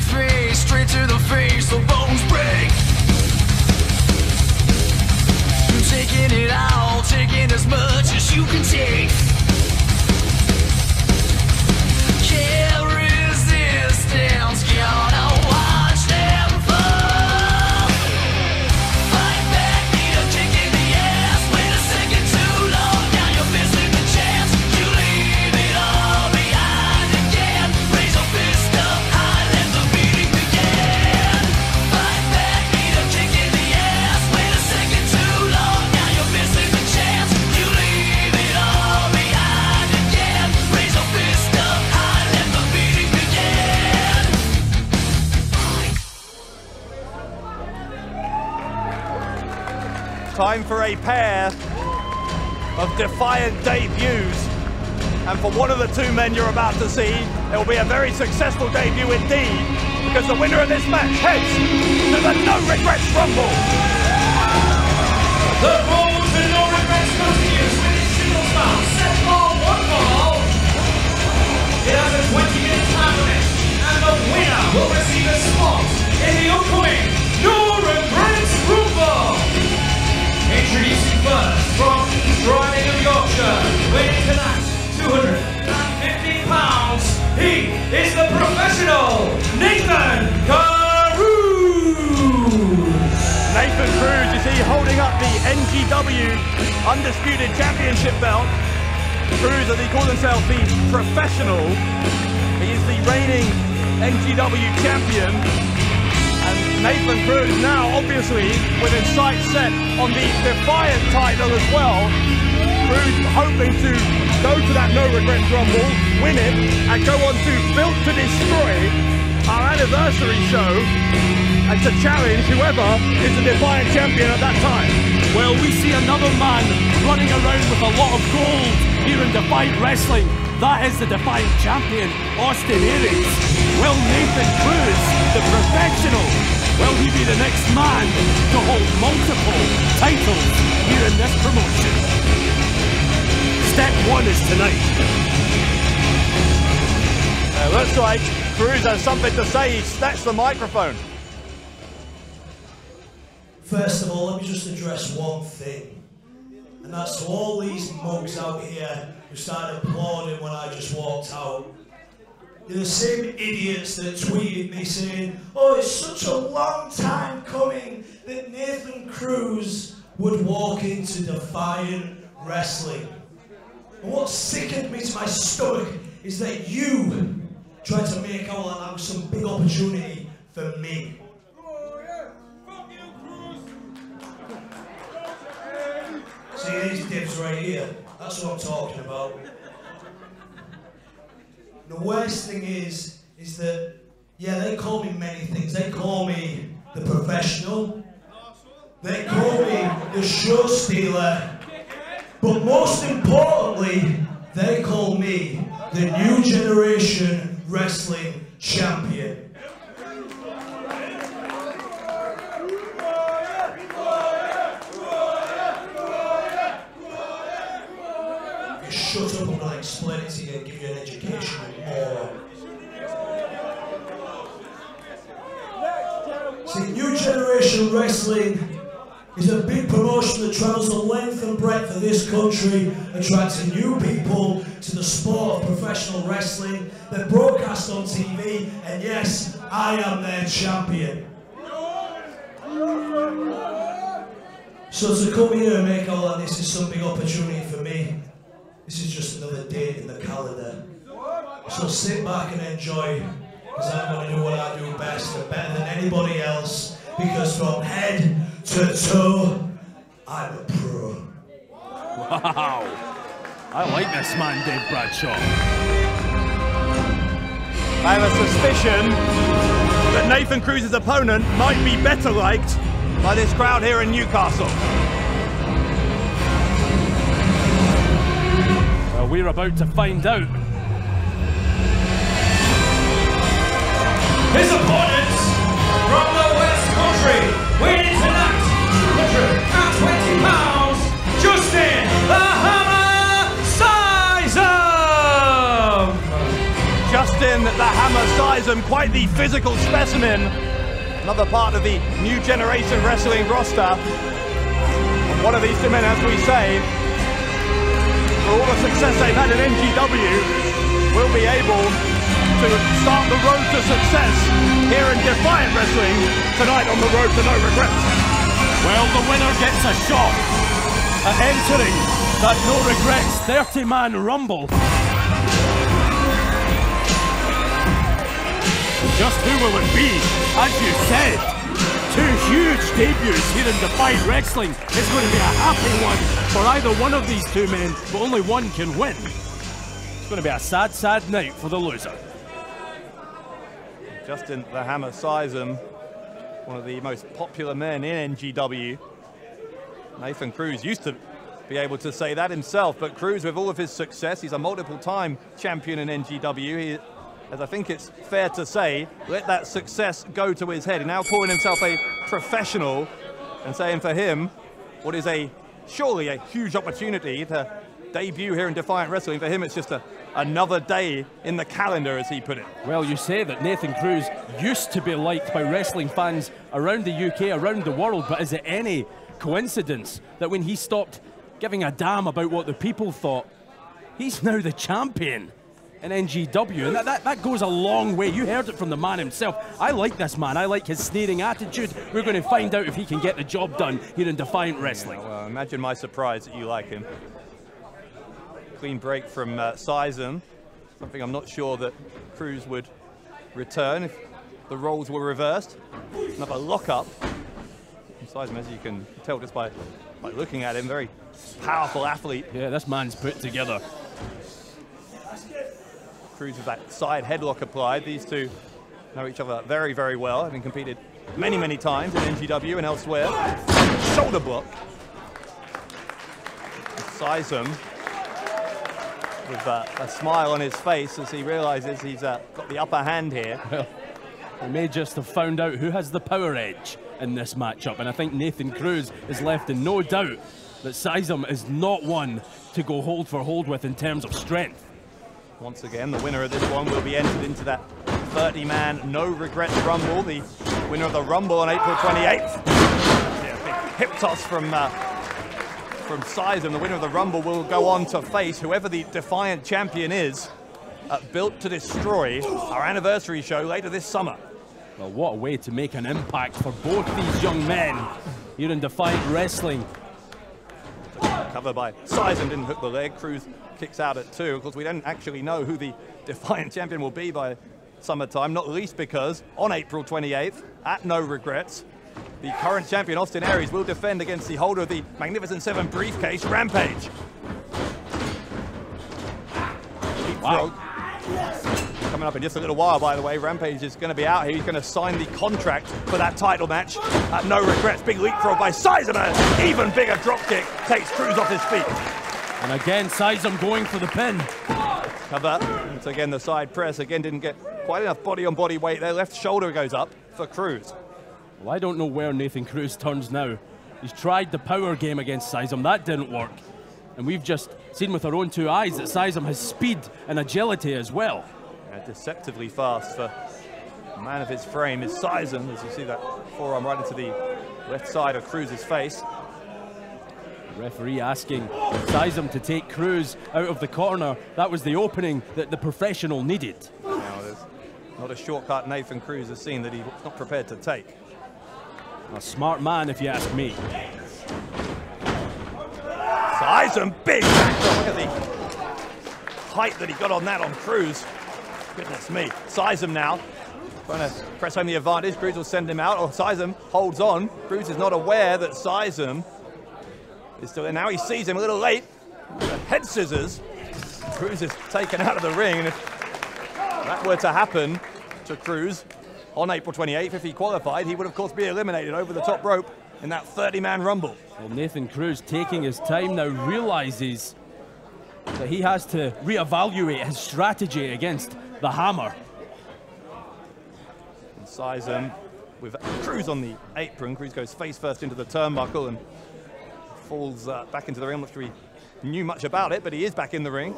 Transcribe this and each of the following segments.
face, straight to the face, the bones break. Taking it all, taking as much as you can take. Can't Time for a pair of defiant debuts. And for one of the two men you're about to see, it will be a very successful debut indeed, because the winner of this match heads to the No Regrets Rumble. The rules and no regrets continues with his singles bout. Set for one fall. It has a 20 minute time limit, and the winner will receive a spot in the upcoming No Regrets Rumble. Introducing first from Striding of Yorkshire, weighing tonight 250 pounds. He is the professional Nathan Cruz. Nathan Cruz, you see, holding up the NGW Undisputed Championship belt. Cruz, as he calls himself, the professional. He is the reigning NGW champion. Nathan Cruz now, obviously, with his sights set on the Defiant title as well. Cruz hoping to go to that No Regrets Rumble, win it, and go on to Built to Destroy, our anniversary show, and to challenge whoever is the Defiant champion at that time. Well, we see another man running around with a lot of gold here in Defiant Wrestling. That is the Defiant champion, Austin Aries. Will Nathan Cruz, the professional, will he be the next man to hold multiple titles here in this promotion? Step one is tonight. Uh, looks like Cruz has something to say. He snatched the microphone. First of all, let me just address one thing. And that's to all these mugs out here who started applauding when I just walked out. The same idiots that tweeted me saying, Oh, it's such a long time coming that Nathan Cruz would walk into Defiant Wrestling. And what sickened me to my stomach is that you tried to make out like that was some big opportunity for me. See these dibs right here? That's what I'm talking about. The worst thing is, is that, yeah, they call me many things. They call me the professional. They call me the show stealer. But most importantly, they call me the new generation wrestling champion. Shut up, I'm gonna explain it to you and give you an education. See, New Generation Wrestling is a big promotion that travels the length and breadth of this country, attracting new people to the sport of professional wrestling. They're broadcast on TV, and yes, I am their champion. So to come here and make all that this is some big opportunity for me. This is just another date in the calendar. So sit back and enjoy, because I'm going to do what I do best and better than anybody else. Because from head to toe, I'm a pro. Wow. I like this man, Dave Bradshaw. I have a suspicion that Nathan Cruz's opponent might be better liked by this crowd here in Newcastle. Well, we're about to find out. His opponents from the West Country, weighing tonight 220 pounds, Justin the Hammer Sysum! Justin the Hammer Sysum, quite the physical specimen. Another part of the new generation wrestling roster. One of these two men, as we say, for all the success they've had in NGW, will be able to start the road to success here in Defiant Wrestling tonight on the road to no regrets. Well, the winner gets a shot at entering that no regrets 30 man rumble. Just who will it be? As you said, two huge debuts here in Defiant Wrestling. It's going to be a happy one for either one of these two men, but only one can win. It's going to be a sad, sad night for the loser. Justin the Hammer Sysum, one of the most popular men in NGW. Nathan Cruz used to be able to say that himself, but Cruz, with all of his success, he's a multiple time champion in NGW. He, as I think it's fair to say, let that success go to his head. He now calling himself a professional and saying for him, what is a surely a huge opportunity to debut here in Defiant Wrestling. For him, it's just a, another day in the calendar, as he put it. Well, you say that Nathan Cruz used to be liked by wrestling fans around the UK, around the world, but is it any coincidence that when he stopped giving a damn about what the people thought, he's now the champion in NGW? And that, that, that goes a long way. You heard it from the man himself. I like this man. I like his sneering attitude. We're going to find out if he can get the job done here in Defiant Wrestling. Well, imagine my surprise that you like him. Clean break from uh, Sysum, something I'm not sure that Cruz would return if the roles were reversed. Another lockup. Sysum, as you can tell just by, by looking at him, very powerful athlete. Yeah, this man's put together. Cruz with that side headlock applied. These two know each other very, very well, having competed many, many times in NGW and elsewhere. Shoulder block. Sysum with uh, a smile on his face as he realizes he's uh, got the upper hand here. Well, we may just have found out who has the power edge in this matchup, and I think Nathan Cruz is left in no doubt that Sysum is not one to go hold for hold with in terms of strength. Once again, the winner of this one will be entered into that 30-man no regrets rumble. The winner of the rumble on April 28th. Yeah, big hip toss from uh, from Sysum. The winner of the rumble will go on to face whoever the defiant champion is. At Built to Destroy, our anniversary show later this summer. Well, what a way to make an impact for both these young men here in Defiant Wrestling. Cover by Sysum didn't hook the leg. Cruz kicks out at two. Of course, we don't actually know who the defiant champion will be by summertime, not least because on April 28th, at No Regrets, the current champion Austin Aries will defend against the holder of the Magnificent Seven briefcase, Rampage. Wow. Coming up in just a little while, by the way, Rampage is going to be out here. He's going to sign the contract for that title match at No Regrets. Big leapfrog by Sysum. Even bigger dropkick takes Cruz off his feet. And again, Sysum going for the pin. Cover. Once again, the side press. Again, didn't get quite enough body on body weight there. Left shoulder goes up for Cruz. Well, I don't know where Nathan Cruz turns now. He's tried the power game against Sysum. That didn't work. And we've just seen with our own two eyes that Sysum has speed and agility as well. Yeah, deceptively fast for a man of his frame is Sysum, as you see that forearm right into the left side of Cruz's face. Referee asking Sysum to take Cruz out of the corner. That was the opening that the professional needed. Now, there's not a shortcut Nathan Cruz has seen that he's not prepared to take. A smart man, if you ask me. Sysum, big backdrop. Look at the height that he got on that on Cruz. Goodness me. Sysum now. Trying to press home the advantage. Cruz will send him out. Oh, or Sysum holds on. Cruz is not aware that Sysum is still there. Now he sees him a little late. Head scissors. Cruz is taken out of the ring. And if that were to happen to Cruz on April 28th, if he qualified, he would of course be eliminated over the top rope in that 30-man rumble. Well, Nathan Cruz taking his time now realizes that he has to reevaluate his strategy against the hammer. And Sysum with Cruz on the apron. Cruz goes face first into the turnbuckle and falls uh, back into the ring. I'm not sure he knew much about it, but he is back in the ring.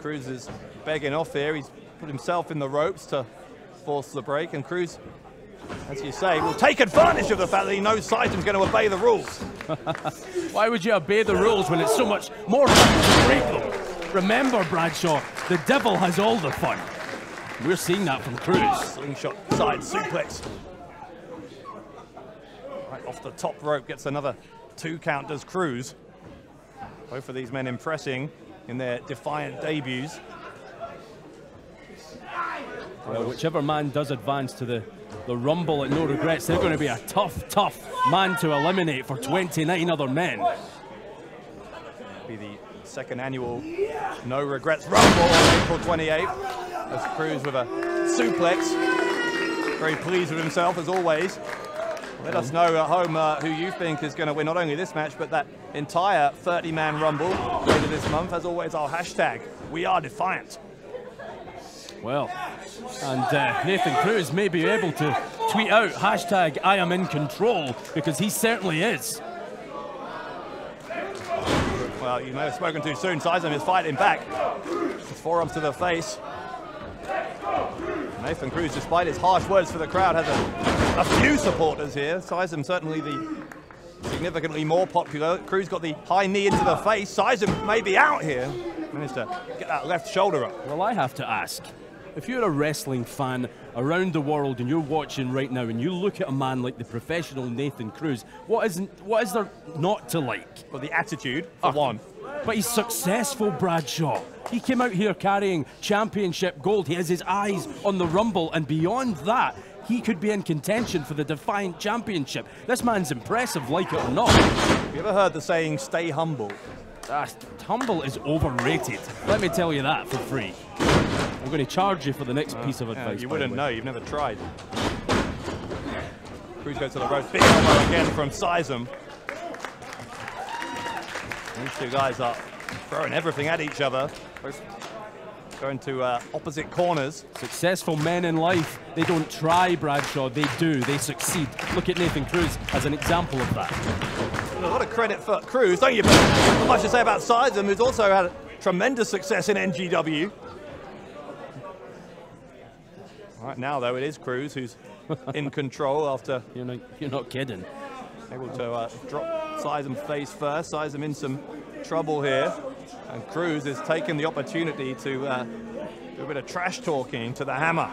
Cruz is begging off here. He's put himself in the ropes to force the break, and Cruz, as you say, will take advantage of the fact that he knows Sysum's going to obey the rules. Why would you obey the rules when it's so much more fun to break them? Remember, Bradshaw, the devil has all the fun. We're seeing that from Cruz. Slingshot side suplex. Right off the top rope, gets another two count, does Cruz. Both of these men impressing in their defiant debuts. Well, whichever man does advance to the, the Rumble at No Regrets, they're going to be a tough, tough man to eliminate for 29 other men. Be the second annual No Regrets Rumble on April 28th. As Cruz with a suplex. Very pleased with himself as always. Let us know at home uh, who you think is going to win not only this match, but that entire 30 man Rumble later this month. As always, our hashtag, We Are Defiant. Well, and uh, Nathan Cruz may be able to tweet out hashtag I am in control because he certainly is. Well, you may have spoken too soon. Sysum is fighting back. His forearms to the face. Nathan Cruz, despite his harsh words for the crowd, has a, a few supporters here. Sysum certainly the significantly more popular. Cruz got the high knee into the face. Sysum may be out here. Managed to get that left shoulder up. Well, I have to ask if you're a wrestling fan around the world and you're watching right now and you look at a man like the professional Nathan Cruz, what is, what is there not to like? Well, the attitude, for Ah. one. But he's successful, Bradshaw. He came out here carrying championship gold. He has his eyes on the Rumble, and beyond that, he could be in contention for the Defiant Championship. This man's impressive, like it or not. Have you ever heard the saying, stay humble? Ah, humble is overrated. Let me tell you that for free. I'm going to charge you for the next piece of Yeah, advice. you wouldn't know, you've never tried. Cruz goes to the ropes. Big elbow again from Sysum. These two guys are throwing everything at each other. Both going to uh, opposite corners. Successful men in life, they don't try, Bradshaw. They do. They succeed. Look at Nathan Cruz as an example of that. A lot of credit for Cruz, don't you? But not much to say about Sysum, who's also had tremendous success in NGW. Right now, though, it is Cruz who's in control after You're not, you're not kidding. Able to uh, drop Sysum face first. Sysum in some trouble here. And Cruz is taking the opportunity to uh, do a bit of trash talking to the hammer.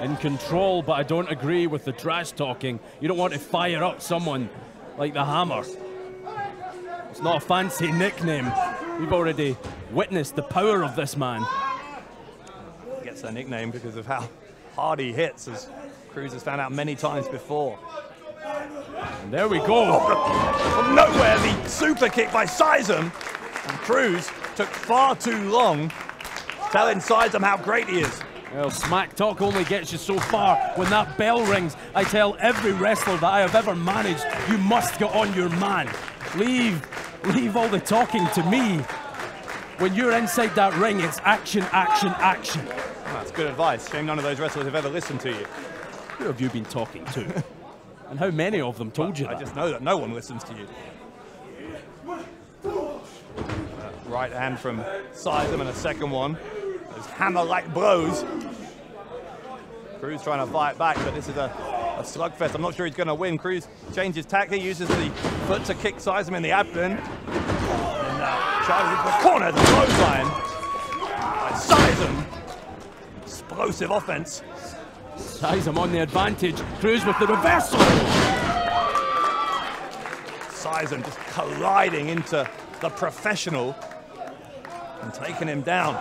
in control, but I don't agree with the trash talking. You don't want to fire up someone like the Hammer. It's not a fancy nickname. We've already witnessed the power of this man. A nickname because of how hard he hits, as Cruz has found out many times before. And there we go. From nowhere, the super kick by Sysum. And Cruz took far too long telling Sysum how great he is. Well, smack talk only gets you so far. When that bell rings, I tell every wrestler that I have ever managed, you must get on your man. Leave, leave all the talking to me. When you're inside that ring, it's action, action, action. Good advice. Shame none of those wrestlers have ever listened to you. Who have you been talking to? and how many of them told you that? I just know that no one listens to you. Uh, right hand from Sysum and a second one. Those hammer-like blows. Cruz trying to fight back, but this is a, a slugfest. I'm not sure he's going to win. Cruz changes tack. He uses the foot to kick Sysum in the abdomen. And uh, charges into the corner, the clothesline. By Sysum. Explosive offense. Sysum on the advantage. Cruz with the reversal. Sysum just colliding into the professional and taking him down.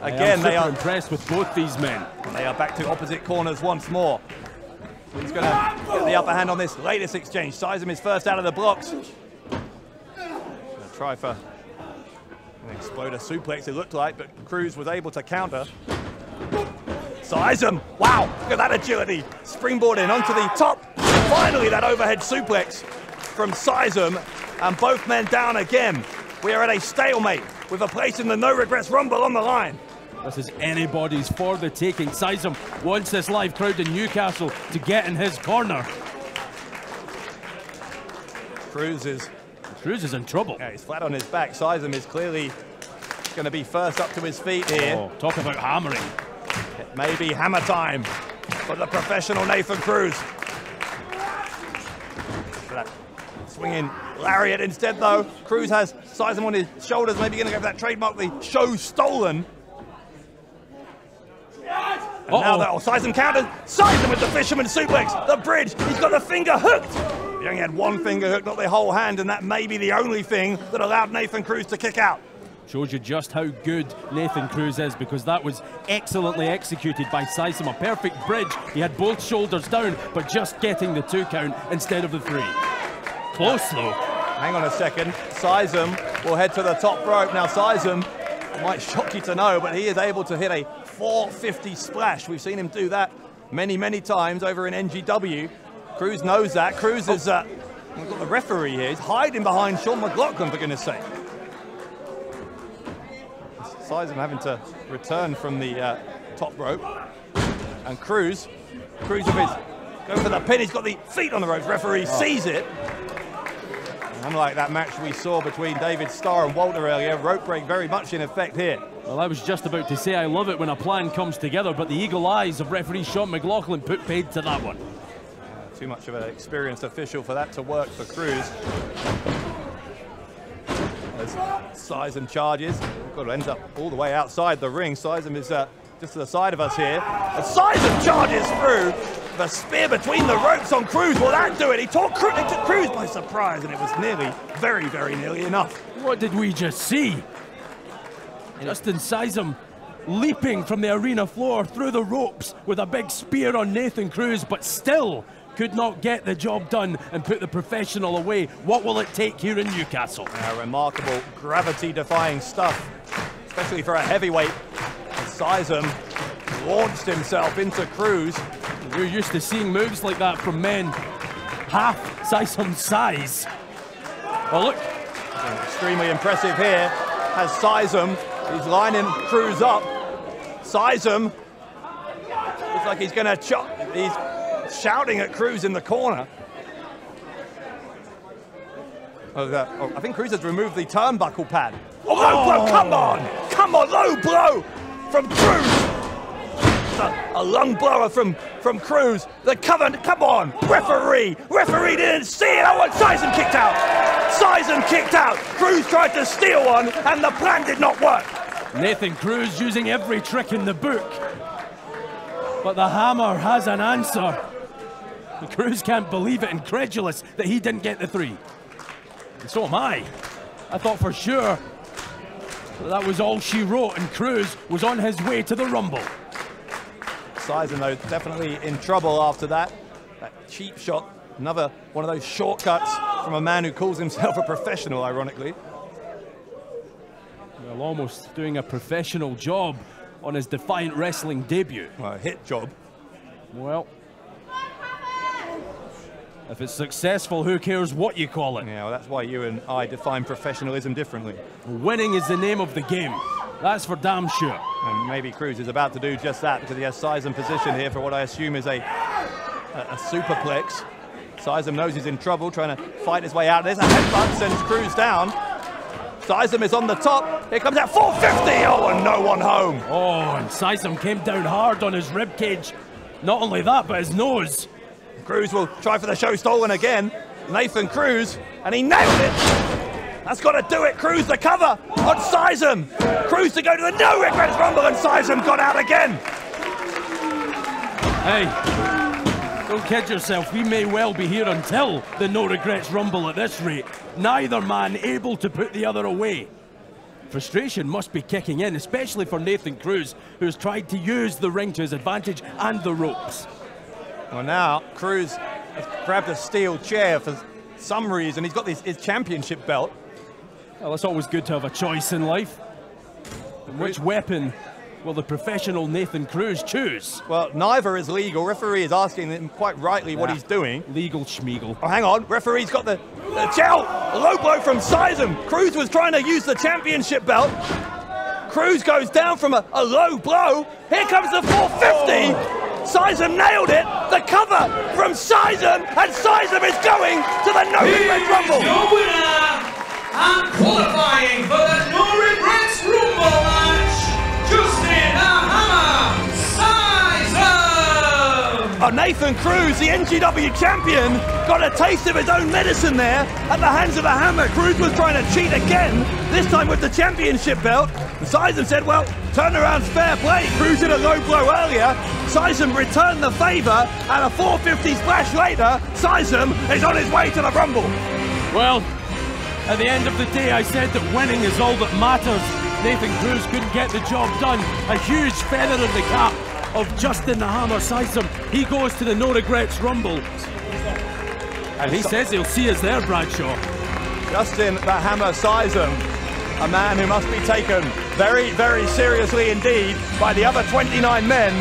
Again, they are impressed with both these men. they are back to opposite corners once more. He's going to get the upper hand on this latest exchange? Sysum is first out of the blocks. Gonna try for an exploder suplex, it looked like, but Cruz was able to counter. Sysum, wow, look at that agility. Springboarding onto the top. Finally, that overhead suplex from Sysum, and both men down again. We are at a stalemate with a place in the No Regrets Rumble on the line. This is anybody's for the taking. Sysum wants this live crowd in Newcastle to get in his corner. Cruz is Cruz is in trouble. Yeah, he's flat on his back. Sysum is clearly going to be first up to his feet here. Oh, talk about hammering. It may be hammer time for the professional Nathan Cruz. Swinging lariat instead, though. Cruz has Sysum on his shoulders, maybe going to go for that trademark, the show stolen. And now Uh-oh. that oh, Sysum counters. Sysum with the fisherman suplex. The bridge. He's got the finger hooked. He only had one finger hooked, not the whole hand, and that may be the only thing that allowed Nathan Cruz to kick out. Shows you just how good Nathan Cruz is because that was excellently executed by Sysum. A perfect bridge. He had both shoulders down, but just getting the two count instead of the three. Close though. Hang on a second. Sysum will head to the top rope. Now, Sysum might shock you to know, but he is able to hit a 450 splash. We've seen him do that many, many times over in NGW. Cruz knows that. Cruz is, uh, we've got the referee here. He's hiding behind Sean McLaughlin, for goodness sake. Sysum having to return from the uh, top rope. And Cruz, Cruz with his, going for the pin. He's got the feet on the ropes. Referee sees it. Unlike that match we saw between David Starr and Walter earlier, rope break very much in effect here. Well, I was just about to say I love it when a plan comes together, but the eagle eyes of referee Sean McLaughlin put paid to that one. Too much of an experienced official for that to work for Cruz. As Sysum charges, got ends up all the way outside the ring. Sysum is uh, just to the side of us here. And Sysum charges through the spear between the ropes on Cruz. Will that do it? He took Cruz, it took Cruz by surprise, and it was nearly, very, very nearly enough. What did we just see? Justin Sysum leaping from the arena floor through the ropes with a big spear on Nathan Cruz, but still could not get the job done and put the professional away. What will it take here in Newcastle? Remarkable gravity-defying stuff, especially for a heavyweight. Sysum launched himself into Cruz. We're used to seeing moves like that from men half Sysum's size. Oh, look, Extremely impressive here. Has Sysum. He's lining Cruz up. Sysum looks like he's going to chop. He's shouting at Cruz in the corner. Oh, the- oh, I think Cruz has removed the turnbuckle pad. Oh, low blow! Oh. Come on! Come on! Low blow from Cruz. A, a lung blower from from Cruz. The cover. Come on! Referee! Referee didn't see it. Oh, I want Sysum kicked out. Sysum kicked out. Cruz tried to steal one, and the plan did not work. Nathan Cruz using every trick in the book. But the hammer has an answer. Cruz can't believe it, incredulous that he didn't get the three. And so am I. I thought for sure that, that was all she wrote, and Cruz was on his way to the Rumble. Sysum, though, definitely in trouble after that. That cheap shot, another one of those shortcuts from a man who calls himself a professional, ironically. Well, almost doing a professional job on his Defiant Wrestling debut. Well, a hit job. Well, if it's successful, who cares what you call it? Yeah, well, that's why you and I define professionalism differently. Winning is the name of the game. That's for damn sure. And maybe Cruz is about to do just that because he has Sysum position here for what I assume is a, a, a superplex. Sysum knows he's in trouble, trying to fight his way out. There's a headbutt, sends Cruz down. Sysum is on the top. Here comes that 450. Oh, and no one home. Oh, and Sysum came down hard on his rib cage. Not only that, but his nose. Cruz will try for the show stolen again. Nathan Cruz, and he nailed it. That's got to do it. Cruz the cover on Sysum. Cruz to go to the no regrets rumble, and Sysum got out again. Hey, don't kid yourself. We may well be here until the no regrets rumble at this rate. Neither man able to put the other away. Frustration must be kicking in, especially for Nathan Cruz, who's tried to use the ring to his advantage and the ropes. Well, now Cruz has grabbed a steel chair for some reason. He's got this, his championship belt. Well, it's always good to have a choice in life. And which weapon will the professional Nathan Cruz choose? Well, neither is legal. Referee is asking him quite rightly what he's doing. Legal schmiegel. Oh, hang on. Referee's got the, the. A low blow from Sysum. Cruz was trying to use the championship belt. Cruz goes down from a, a low blow. Here comes the 450. Sysum nailed it. The cover from Sysum, and Sysum is going to the Nori Red Rumble. Your winner and qualifying for the No Regrets Rumble match, Justin the Hammer Sysum. Oh, Nathan Cruz, the NGW champion, got a taste of his own medicine there at the hands of the hammer. Cruz was trying to cheat again, this time with the championship belt. Sysum said, well, turnaround's fair play. Cruz did a low blow earlier. Sysum returned the favour, and a 450 splash later, Sysum is on his way to the Rumble. Well, at the end of the day, I said that winning is all that matters. Nathan Cruz couldn't get the job done. A huge feather in the cap of Justin the Hammer Sysum. He goes to the No Regrets Rumble. And he says he'll see us there, Bradshaw. Justin the Hammer Sysum, a man who must be taken very, very seriously indeed by the other 29 men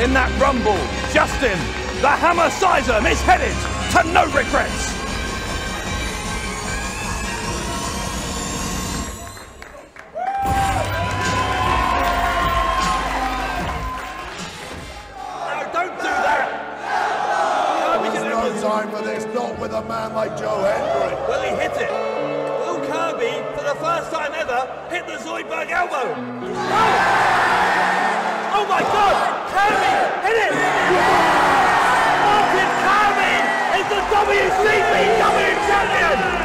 in that rumble. Justin the Hammer Sysum is headed to no regrets. No, don't do that. No, we There's can- no time for this, not with a man like Joe elbow? Oh! Oh my God! Kirby, hit it! Martin Kirby is the WCPW champion!